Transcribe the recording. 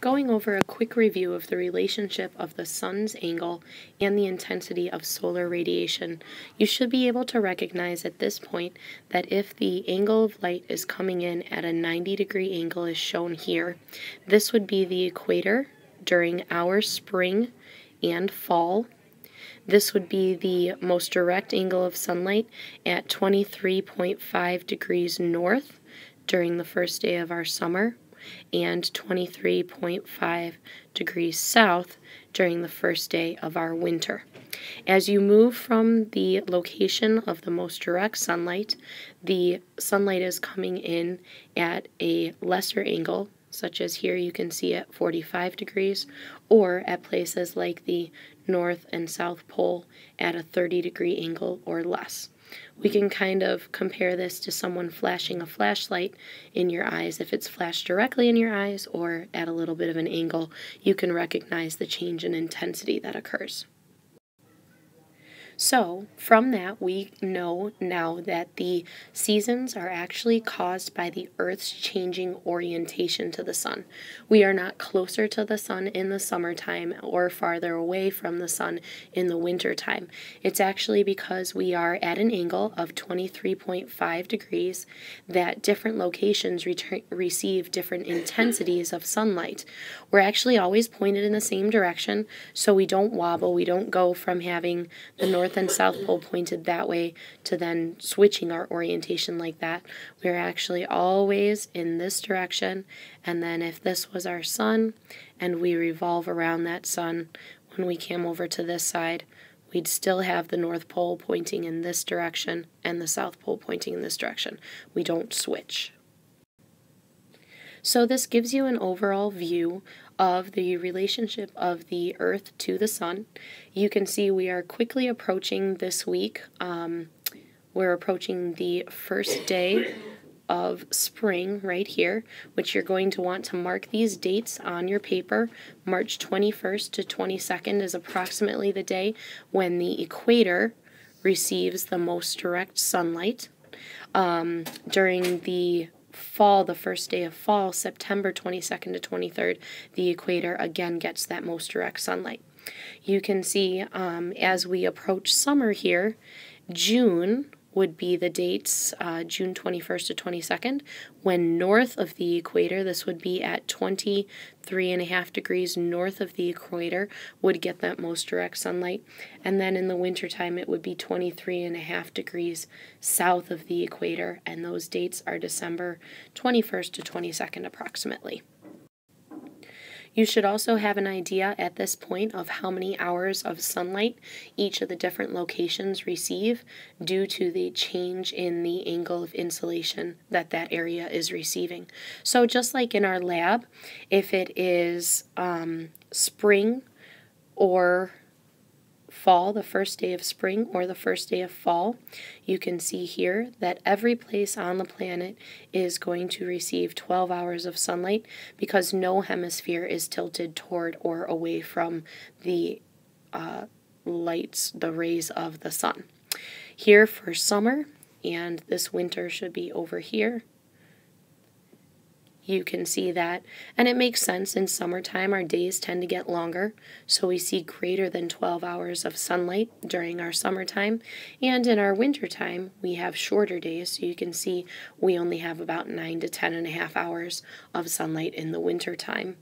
going over a quick review of the relationship of the sun's angle and the intensity of solar radiation, you should be able to recognize at this point that if the angle of light is coming in at a 90 degree angle as shown here, this would be the equator during our spring and fall. This would be the most direct angle of sunlight at 23.5 degrees north during the first day of our summer and 23.5 degrees south during the first day of our winter. As you move from the location of the most direct sunlight, the sunlight is coming in at a lesser angle, such as here you can see at 45 degrees, or at places like the North and South Pole at a 30 degree angle or less. We can kind of compare this to someone flashing a flashlight in your eyes. If it's flashed directly in your eyes or at a little bit of an angle, you can recognize the change in intensity that occurs. So, from that, we know now that the seasons are actually caused by the Earth's changing orientation to the sun. We are not closer to the sun in the summertime or farther away from the sun in the wintertime. It's actually because we are at an angle of 23.5 degrees that different locations receive different intensities of sunlight. We're actually always pointed in the same direction, so we don't wobble. We don't go from having the north north and south pole pointed that way to then switching our orientation like that. We're actually always in this direction, and then if this was our sun and we revolve around that sun, when we came over to this side, we'd still have the North Pole pointing in this direction and the South Pole pointing in this direction. We don't switch. So this gives you an overall view of the relationship of the Earth to the Sun. You can see we are quickly approaching this week. Um, we're approaching the first day of spring right here, which you're going to want to mark these dates on your paper. March 21st to 22nd is approximately the day when the equator receives the most direct sunlight. Um, during the fall, the first day of fall, September 22nd to 23rd, the equator again gets that most direct sunlight. You can see um, as we approach summer here, June would be the dates uh, June 21st to 22nd. When north of the equator, this would be at 23 and a half degrees north of the equator, would get that most direct sunlight. And then in the wintertime, it would be 23 and a half degrees south of the equator, and those dates are December 21st to 22nd approximately. You should also have an idea at this point of how many hours of sunlight each of the different locations receive due to the change in the angle of insolation that that area is receiving. So just like in our lab, if it is um, spring or fall, the first day of spring or the first day of fall, you can see here that every place on the planet is going to receive 12 hours of sunlight because no hemisphere is tilted toward or away from the uh, lights, the rays of the sun. Here for summer, and this winter should be over here you can see that. And it makes sense in summertime, our days tend to get longer, so we see greater than 12 hours of sunlight during our summertime. And in our wintertime, we have shorter days, so you can see we only have about 9 to 10 and a half hours of sunlight in the wintertime.